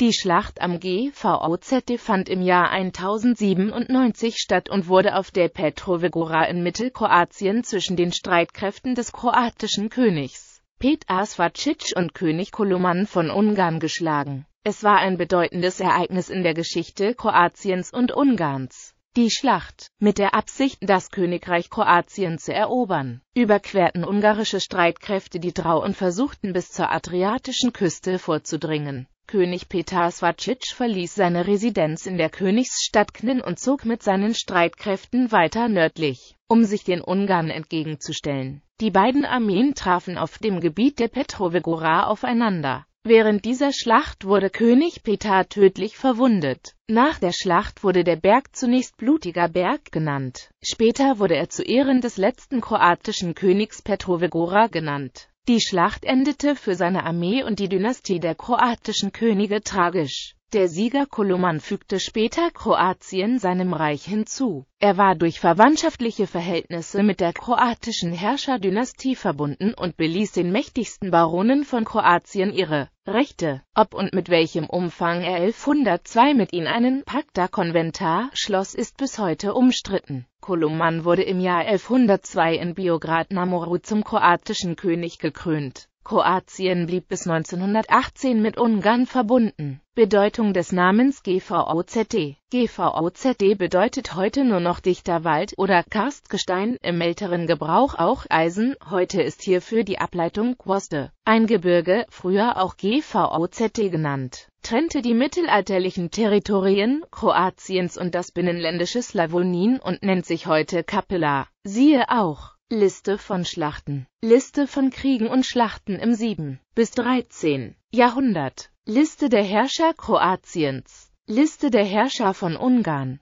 Die Schlacht am GVOZD fand im Jahr 1097 statt und wurde auf der Petrovi in Mittelkroatien zwischen den Streitkräften des kroatischen Königs Petar Svacic und König Koloman von Ungarn geschlagen. Es war ein bedeutendes Ereignis in der Geschichte Kroatiens und Ungarns. Die Schlacht, mit der Absicht, das Königreich Kroatien zu erobern, überquerten ungarische Streitkräfte die Drau und versuchten bis zur adriatischen Küste vorzudringen König Petar Svacic verließ seine Residenz in der Königsstadt Knin und zog mit seinen Streitkräften weiter nördlich, um sich den Ungarn entgegenzustellen. Die beiden Armeen trafen auf dem Gebiet der Petrovi aufeinander. Während dieser Schlacht wurde König Petar tödlich verwundet. Nach der Schlacht wurde der Berg zunächst Blutiger Berg genannt. Später wurde er zu Ehren des letzten kroatischen Königs Petrovegora genannt die Schlacht endete für seine Armee und die Dynastie der kroatischen Könige tragisch. Der Sieger Koloman fügte später Kroatien seinem Reich hinzu. Er war durch verwandtschaftliche Verhältnisse mit der kroatischen Herrscherdynastie verbunden und beließ den mächtigsten Baronen von Kroatien ihre Rechte. Ob und mit welchem Umfang er 1102 mit ihnen einen Pacta Conventa schloss ist bis heute umstritten. Koloman wurde im Jahr 1102 in Biograd na Moru zum kroatischen König gekrönt Kroatien blieb bis 1918 mit Ungarn verbunden. Bedeutung des Namens GVOZD GVOZD bedeutet heute nur noch dichter Wald oder Karstgestein, im älteren Gebrauch auch Eisen, heute ist hierfür die Ableitung Quoste, ein Gebirge, früher auch GVOZD genannt, trennte die mittelalterlichen Territorien Kroatiens und das binnenländische Slawonien und nennt sich heute Kapela. Siehe auch Liste von Schlachten Liste von Kriegen und Schlachten im 7. bis 13. Jahrhundert Liste der Herrscher Kroatiens. Liste der Herrscher von Ungarn